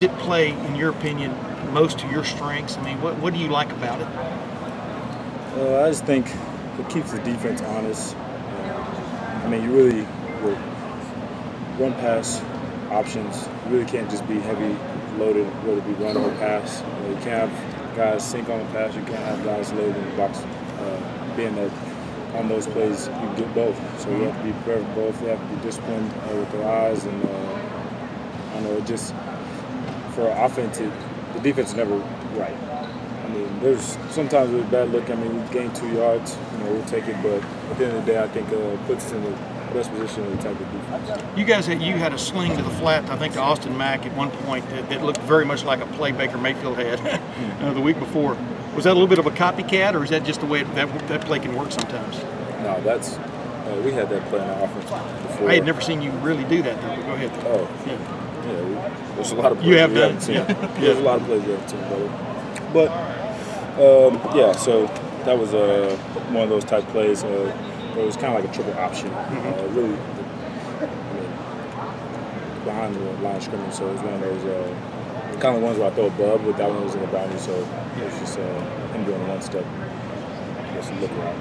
it play, in your opinion, most to your strengths? I mean, what, what do you like about it? Uh, I just think it keeps the defense honest. I mean, you really with run pass options. You really can't just be heavy loaded, whether it be run or pass. You, know, you can't have guys sink on the pass. You can't have guys loaded in the box. Uh, being that on those plays, you get both. So you have to be prepared for both. You have to be disciplined uh, with their eyes, and uh, I know it just for offense, the defense is never right. I mean, there's sometimes with bad look. I mean, we gain two yards, you know, we'll take it. But at the end of the day, I think uh, puts us in the best position to attack the defense. You guys, had, you had a sling to the flat, I think, to Austin Mack at one point that, that looked very much like a play Baker Mayfield had uh, the week before. Was that a little bit of a copycat, or is that just the way that that play can work sometimes? No, that's uh, we had that play in our offense before. I had never seen you really do that, though. But go ahead. Oh, Yeah. Yeah, we, there's a lot of plays You have we done, haven't seen. yeah. There's a lot of plays we haven't seen, brother. But um, yeah, so that was uh, one of those type plays. Uh, it was kind of like a triple option. Uh, really, I mean, behind the line of scrimmage. So it was one of those uh, kind of ones where I throw above, but that one was in the boundary. So it was just uh, him doing one step, just look around.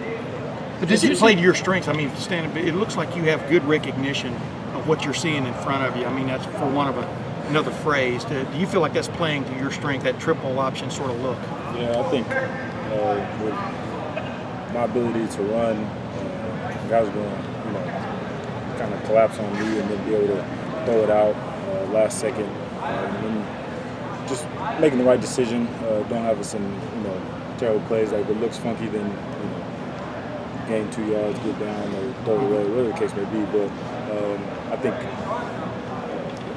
But does it play to your strengths? I mean, standing, it looks like you have good recognition of what you're seeing in front of you. I mean, that's for one of a, another phrase. Do do you feel like that's playing to your strength, that triple option sort of look? Yeah, I think uh, with my ability to run, uh, guys going you know, kind of collapse on me and then be able to throw it out uh, last second. Uh, just making the right decision. Uh, don't have us in, you know, terrible plays. Like if it looks funky, then, you know, gain two yards, get down, or throw it away, whatever the case may be. But um, I think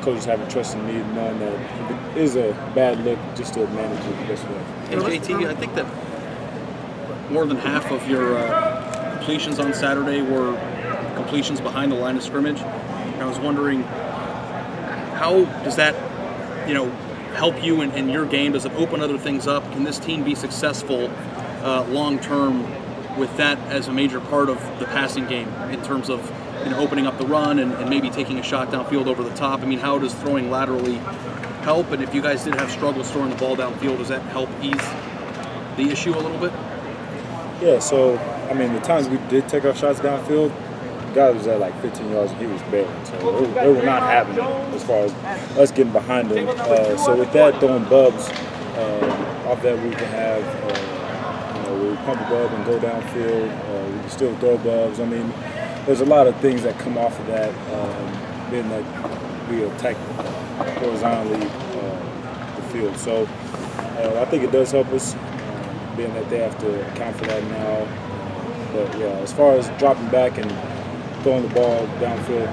coaches having trust in me, knowing that if it is a bad look, just to manage it the best way. And JT, I think that more than half of your uh, completions on Saturday were completions behind the line of scrimmage. And I was wondering, how does that, you know, help you in, in your game? Does it open other things up? Can this team be successful uh, long term with that as a major part of the passing game in terms of you know opening up the run and, and maybe taking a shot downfield over the top? I mean, how does throwing laterally help? And if you guys did have struggles throwing the ball downfield, does that help ease the issue a little bit? Yeah, so I mean, the times we did take our shots downfield, guy was at like 15 yards and he was bailing. So they, they were not happening as far as us getting behind him. Uh, so with that, throwing bubs uh, off that, we can have, uh, you know, we pump a bub and go downfield. Uh, we can still throw bubs. I mean, there's a lot of things that come off of that, um, being that we attack horizontally uh, the field. So uh, I think it does help us being that they have to account for that now. But yeah, as far as dropping back and throwing the ball downfield,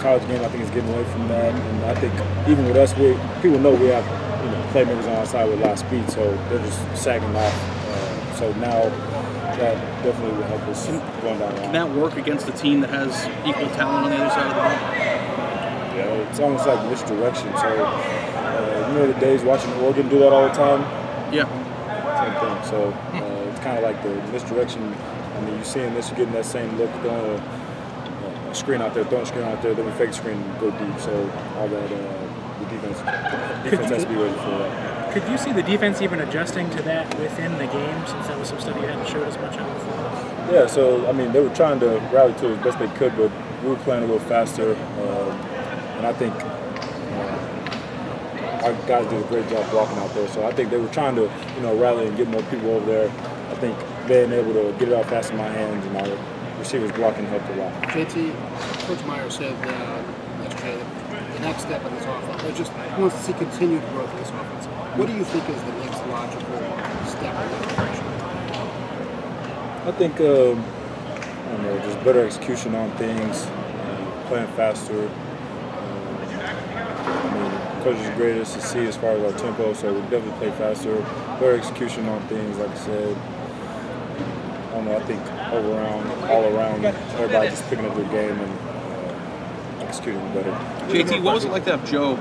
college game I think is getting away from that. And I think even with us, we people know we have you know playmakers on our side with a lot of speed, so they're just sagging off. Uh, so now that definitely will help us going down Can that work against a team that has equal talent on the other side of the ball? Yeah, it's almost like misdirection. So uh, you know the days watching Oregon do that all the time. Yeah. Same thing. So uh, it's kind of like the misdirection. I mean, you're seeing this, you're getting that same look, throwing a, a screen out there, throwing a screen out there, then we fake screen and go deep. So all that, uh, the defense, defense has to be ready for that. Could you see the defense even adjusting to that within the game since that was some stuff you hadn't showed as much of before? Yeah, so I mean, they were trying to rally to it as best they could, but we were playing a little faster, um, and I think uh, our guys did a great job blocking out there. So I think they were trying to, you know, rally and get more people over there. I think being able to get it out fast in my hands and our receivers blocking helped a lot. JT, Coach Meyer said uh, yesterday that the next step in this offense, or just he wants to see continued growth in this offense. What do you think is the next logical step in direction? I think, um, I don't know, just better execution on things, uh, playing faster. Um, I mean, coach is greatest to see as far as our tempo, so we definitely play faster. Better execution on things, like I said. I don't know, I think all around, all around, everybody just picking up their game and executing better. JT, what was it like to have Joe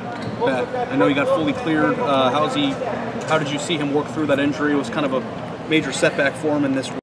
back? I know he got fully cleared. Uh, how's he? How did you see him work through that injury? It was kind of a major setback for him in this